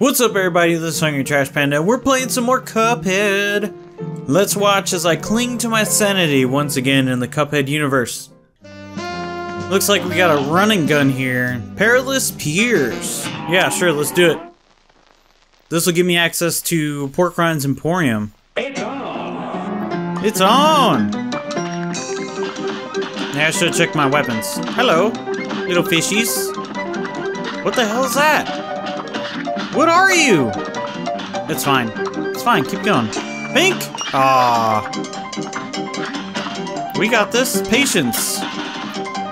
What's up everybody, this is Hungry Trash Panda. We're playing some more Cuphead. Let's watch as I cling to my sanity once again in the Cuphead universe. Looks like we got a run 'n gun here. Perilous Piers. Yeah, sure, let's do it. This will give me access to Porkrind's Emporium. It's on! It's on! Yeah, I should check my weapons. Hello, little fishies. What the hell is that? What are you? It's fine. It's fine. Keep going. Pink! Ah. We got this. Patience.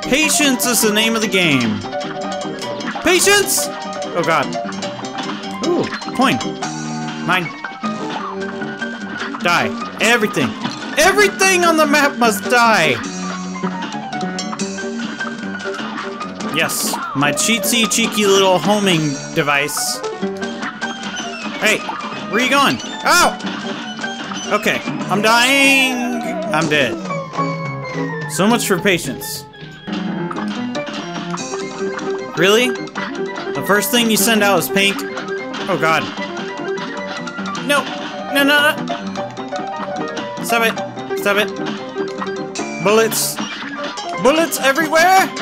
Patience is the name of the game. Patience! Oh god. Ooh, coin. Mine. Die. Everything. Everything on the map must die! Yes, my cheatsy, cheeky little homing device Hey, where are you going? Oh! Okay, I'm dying. I'm dead. So much for patience. Really? The first thing you send out is pink? Oh god. No! No, no, no! Stop it! Stop it! Bullets! Bullets everywhere!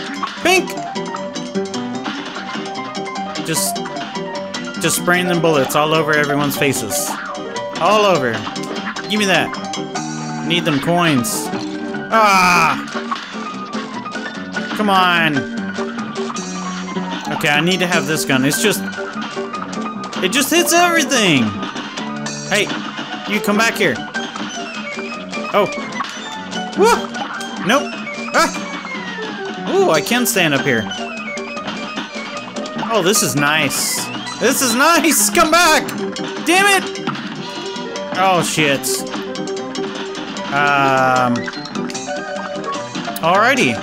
Pink! Just just spraying them bullets all over everyone's faces. All over. Give me that. Need them coins. Ah! Come on. Okay, I need to have this gun. It's just... It just hits everything! Hey, you come back here. Oh. Woo! Nope. Ah! Ooh, I can stand up here. Oh, this is nice. This is nice! Come back! Damn it! Oh, shit. Um... Alrighty.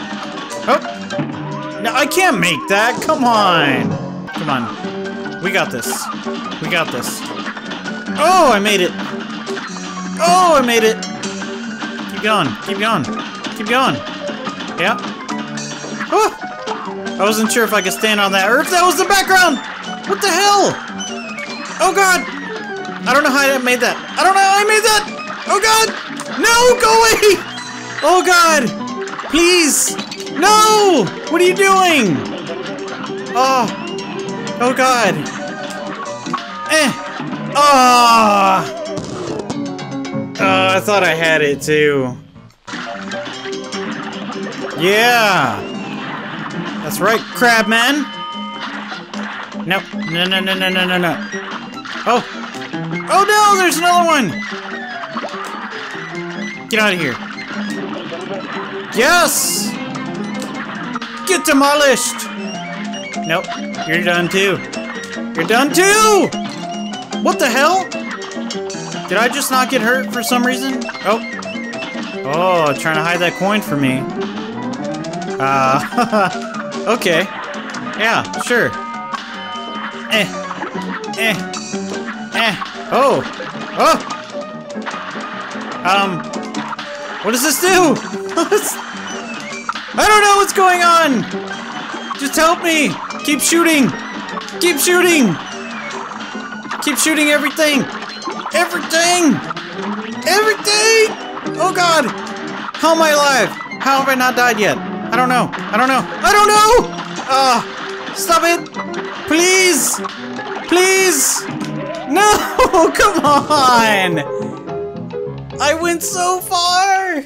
Oh! No, I can't make that! Come on! Come on. We got this. We got this. Oh, I made it! Oh, I made it! Keep going. Keep going. Keep going. Yeah. I wasn't sure if I could stand on that or if that was the background! What the hell? Oh god! I don't know how I made that. I don't know how I made that! Oh god! No! Go away! Oh god! Please! No! What are you doing? Oh! Oh god! Eh! Ah! Oh. oh, I thought I had it too. Yeah! That's right, Crabman! No, no, no, no, no, no, no, no. Oh! Oh no, there's another one! Get out of here. Yes! Get demolished! Nope, you're done too. You're done too! What the hell? Did I just not get hurt for some reason? Oh. Oh, trying to hide that coin from me. Uh, okay. Yeah, sure. Eh. Eh. Eh. Oh. Oh. Um. What does this do? I don't know what's going on. Just help me. Keep shooting. Keep shooting. Keep shooting everything. Everything. Everything. Oh God. How am I alive? How have I not died yet? I don't know. I don't know. I don't know. Uh, stop it. Please! Please! No! Come on! I went so far!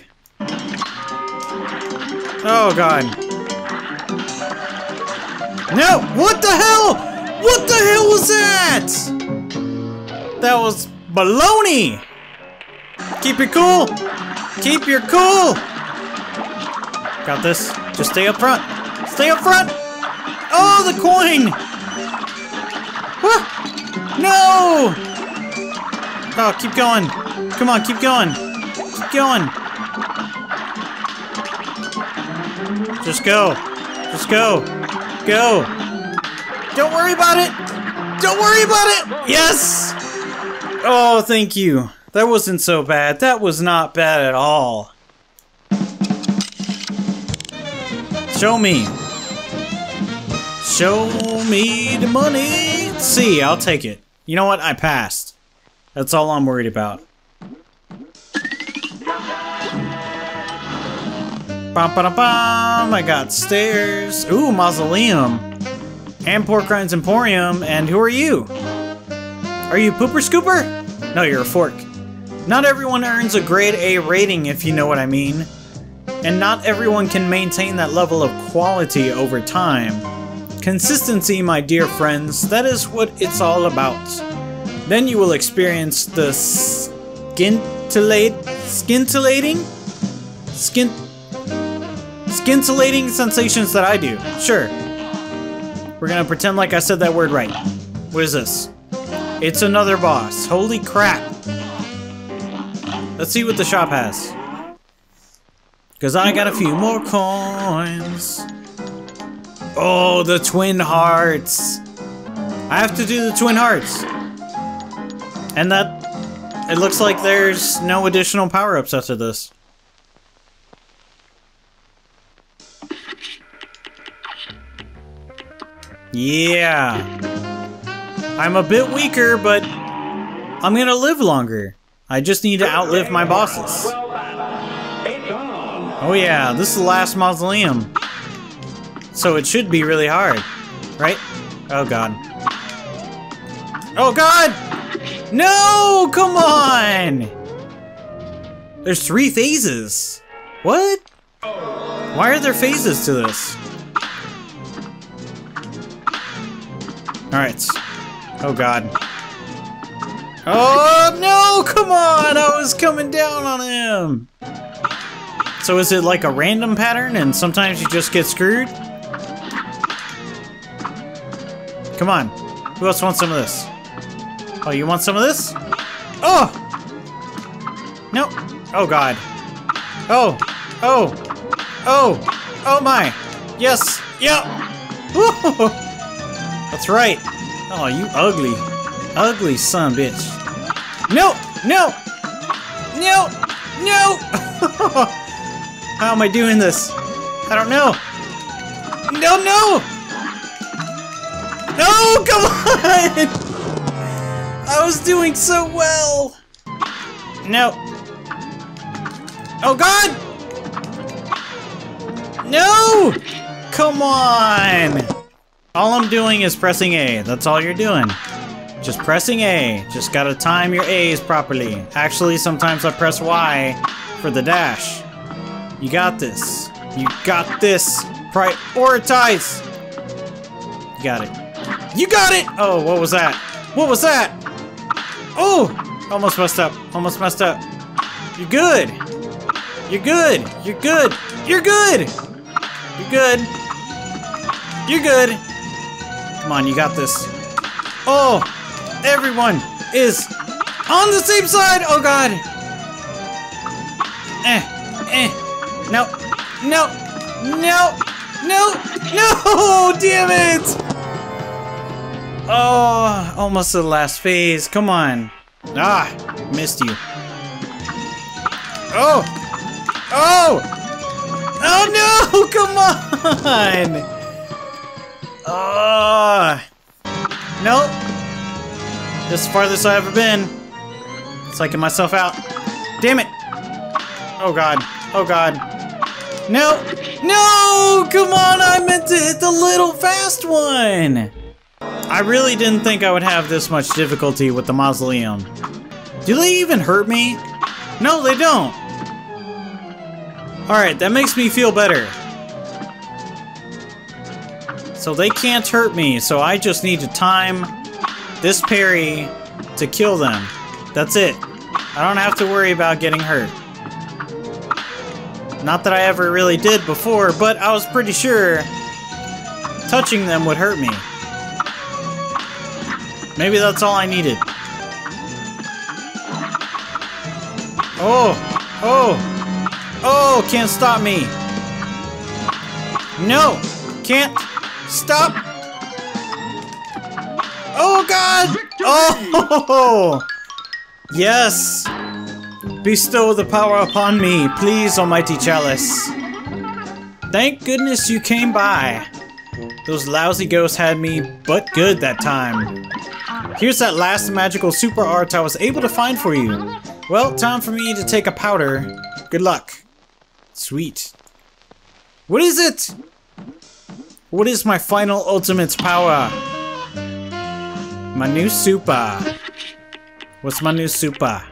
Oh god. No! What the hell? What the hell was that? That was baloney! Keep it cool! Keep your cool! Got this. Just stay up front. Stay up front! Oh, the coin! No! Oh, keep going. Come on, keep going. Keep going. Just go. Just go. Go. Don't worry about it. Don't worry about it. Yes! Oh, thank you. That wasn't so bad. That was not bad at all. Show me. Show me the money. See, I'll take it. You know what? I passed. That's all I'm worried about. Bum, ba, bum. I got stairs. Ooh, mausoleum. And Porkrind's emporium. And who are you? Are you pooper scooper? No, you're a fork. Not everyone earns a grade A rating, if you know what I mean. And not everyone can maintain that level of quality over time. Consistency, my dear friends, that is what it's all about. Then you will experience the skintillate, scintillating, skin, scintillating sensations that I do. Sure. We're gonna pretend like I said that word right. What is this? It's another boss. Holy crap. Let's see what the shop has. Because I got a few more coins. Oh, the twin hearts. I have to do the twin hearts. And that, it looks like there's no additional power-ups after this. Yeah. I'm a bit weaker, but I'm gonna live longer. I just need to outlive my bosses. Oh yeah, this is the last mausoleum. So it should be really hard, right? Oh god. Oh god! No! Come on! There's three phases. What? Why are there phases to this? Alright. Oh god. Oh no! Come on! I was coming down on him! So is it like a random pattern and sometimes you just get screwed? Come on. Who else wants some of this? Oh, you want some of this? Oh! No. Oh, God. Oh. Oh. Oh. Oh, my. Yes. Yep. That's right. Oh, you ugly. Ugly son bitch. No! No! No! No! How am I doing this? I don't know. No, no! No, come on! I was doing so well! No. Oh god! No! Come on! All I'm doing is pressing A. That's all you're doing. Just pressing A. Just gotta time your A's properly. Actually, sometimes I press Y for the dash. You got this. You got this. Prioritize! You got it. You got it! Oh, what was that? What was that? Oh! Almost messed up. Almost messed up. You're good. You're good. You're good. You're good. You're good. You're good. Come on, you got this. Oh! Everyone is on the same side! Oh god! Eh. Eh. No. No. No. No. No! Damn it! Oh, almost to the last phase. Come on. Ah, missed you. Oh! Oh! Oh no! Come on! Oh! Nope. This is the farthest I've ever been. Psyching myself out. Damn it! Oh god. Oh god. No! No! Come on! I meant to hit the little fast one! I really didn't think I would have this much difficulty with the mausoleum. Do they even hurt me? No, they don't. Alright, that makes me feel better. So they can't hurt me, so I just need to time this parry to kill them. That's it. I don't have to worry about getting hurt. Not that I ever really did before, but I was pretty sure touching them would hurt me. Maybe that's all I needed. Oh! Oh! Oh! Can't stop me! No! Can't stop! Oh god! Oh! Yes! Bestow the power upon me, please, almighty chalice. Thank goodness you came by. Those lousy ghosts had me but good that time. Here's that last magical super art I was able to find for you. Well, time for me to take a powder. Good luck. Sweet. What is it? What is my final ultimate power? My new super. What's my new super?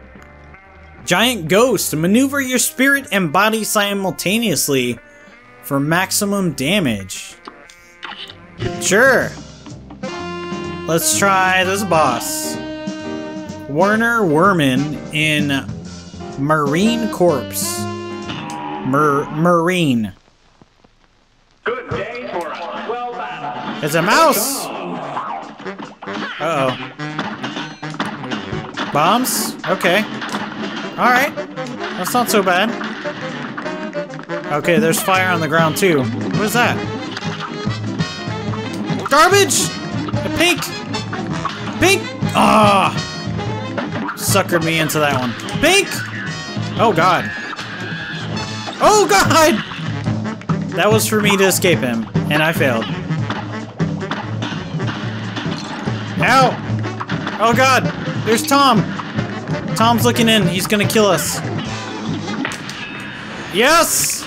Giant Ghost. Maneuver your spirit and body simultaneously for maximum damage. Sure. Let's try this boss. Werner Werman in Marine Corps. Mer Marine. Good day for us. Well battled. It's a mouse! Uh oh. Bombs? Okay. Alright. That's not so bad. Okay, there's fire on the ground too. What is that? Garbage! A pink! Pink! Ah! Suckered me into that one. Pink! Oh god. Oh god! That was for me to escape him, and I failed. Ow! Oh god! There's Tom! Tom's looking in. He's gonna kill us. Yes!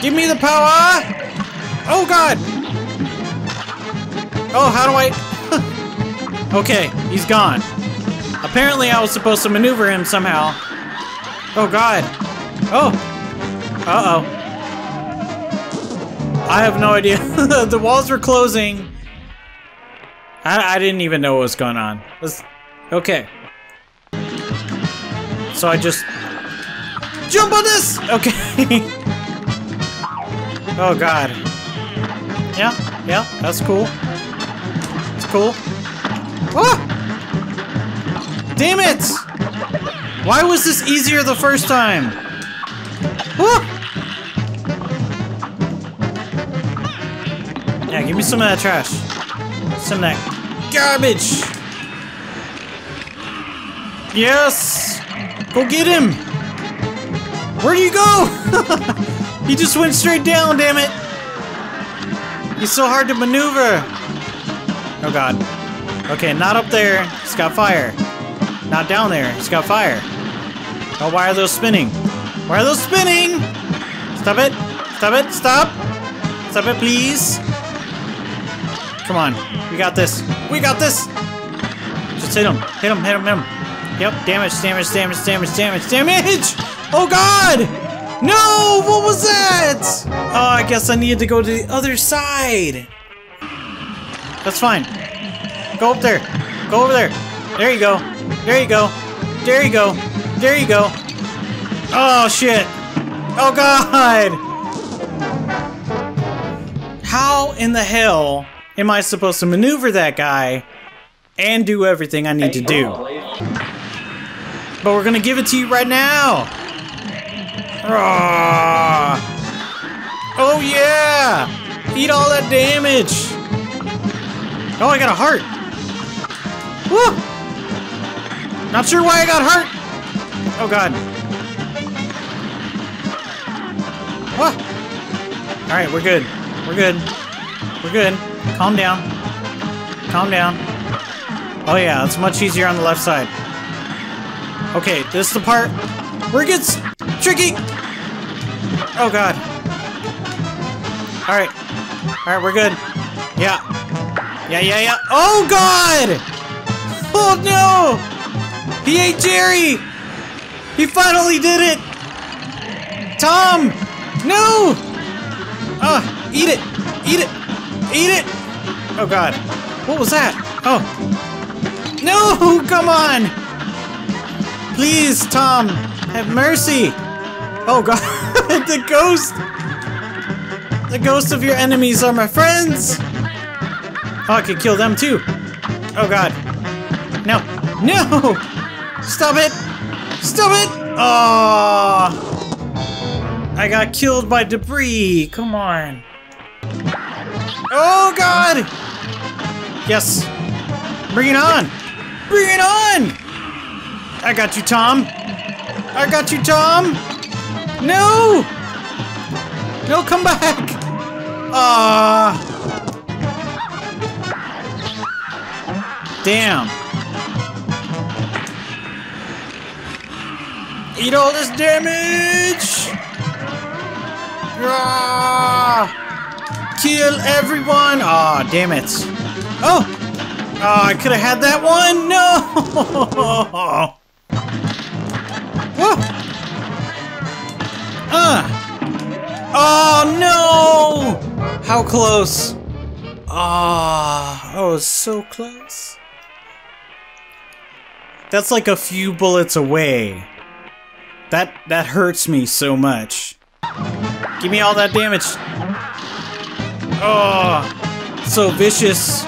Give me the power! Oh god! Oh, how do I... okay, he's gone. Apparently I was supposed to maneuver him somehow. Oh god. Oh! Uh-oh. I have no idea. the walls were closing. I, I didn't even know what was going on. Let's, okay. So I just jump on this. Okay. oh god. Yeah, yeah, that's cool. It's cool. Oh! Damn it! Why was this easier the first time? Oh! Yeah, give me some of that trash. Some of that garbage. Yes! Go get him! Where'd you go? he just went straight down, damn it! He's so hard to maneuver. Oh god. Okay, not up there. He's got fire. Not down there. He's got fire. Oh, why are those spinning? Why are those spinning? Stop it. Stop it. Stop. Stop it, please. Come on. We got this. We got this. Just hit him. Hit him. Hit him. Hit him. Yep. Damage. Damage. Damage. Damage. Damage. Damage. Oh, God. No. What was that? Oh, I guess I needed to go to the other side. That's fine. Go up there. Go over there. There you go. There you go. There you go. There you go. Oh, shit. Oh, God. How in the hell am I supposed to maneuver that guy and do everything I need to do? But we're gonna give it to you right now. Ah. Oh yeah! Eat all that damage. Oh, I got a heart. Woo! Not sure why I got hurt. Oh god. What? All right, we're good. We're good. We're good. Calm down. Calm down. Oh yeah, it's much easier on the left side. Okay, this is the part where it gets tricky. Oh god. All right. All right, we're good. Yeah. Yeah, yeah, yeah. Oh god! Oh no! He ate Jerry! He finally did it! Tom! No! Ah, eat it! Eat it! Eat it! Oh god. What was that? Oh. No! Come on! Please, Tom! Have mercy! Oh god. the ghost! The ghosts of your enemies are my friends! Oh, I could kill them too. Oh god. No. No! Stop it! Stop it! Oh! I got killed by debris. Come on. Oh god! Yes. Bring it on! Bring it on! I got you, Tom. I got you, Tom. No! No, come back! Ah. Damn. Eat all this damage! Ah! Kill everyone! Aw, oh, damn it. Oh! Oh, I could have had that one! No! close? Ah, oh, I was so close. That's like a few bullets away. That that hurts me so much. Give me all that damage. Oh, so vicious.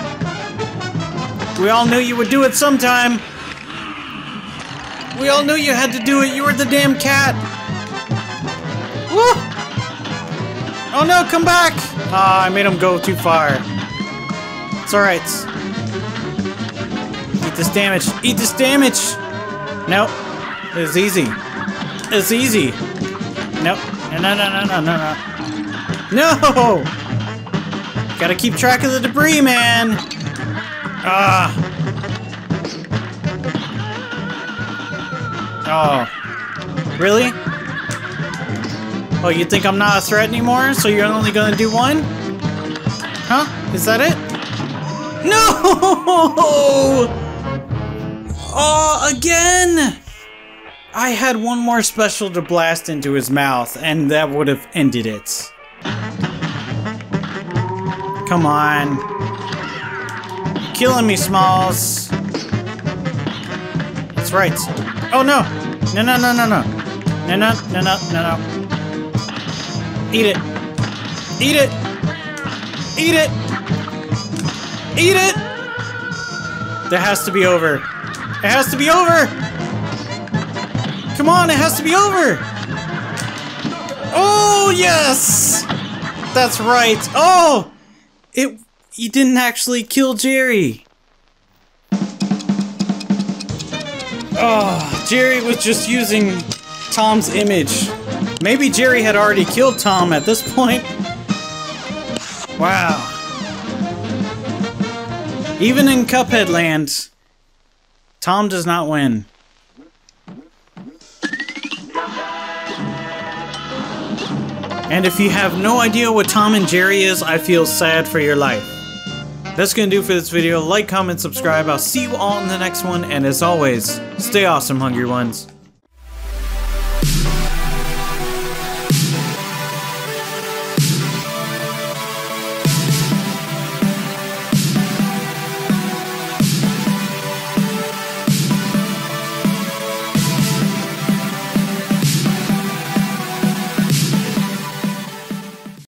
We all knew you would do it sometime. We all knew you had to do it. You were the damn cat. Oh no, come back! Ah, oh, I made him go too far. It's alright. Eat this damage. Eat this damage! Nope. It's easy. It's easy. Nope. No, no, no, no, no, no, no. No! Gotta keep track of the debris, man! Ah! Oh. Really? Oh, you think I'm not a threat anymore? So you're only gonna do one? Huh? Is that it? No! Oh, again! I had one more special to blast into his mouth, and that would have ended it. Come on. killing me, Smalls. That's right. Oh, no! No, no, no, no, no. No, no, no, no, no, no. Eat it. Eat it! Eat it! Eat it! That has to be over. It has to be over! Come on, it has to be over! Oh, yes! That's right. Oh! It... He didn't actually kill Jerry. Oh, Jerry was just using Tom's image. Maybe Jerry had already killed Tom at this point. Wow. Even in Cuphead land, Tom does not win. And if you have no idea what Tom and Jerry is, I feel sad for your life. That's gonna do for this video. Like, comment, subscribe. I'll see you all in the next one. And as always, stay awesome, Hungry Ones.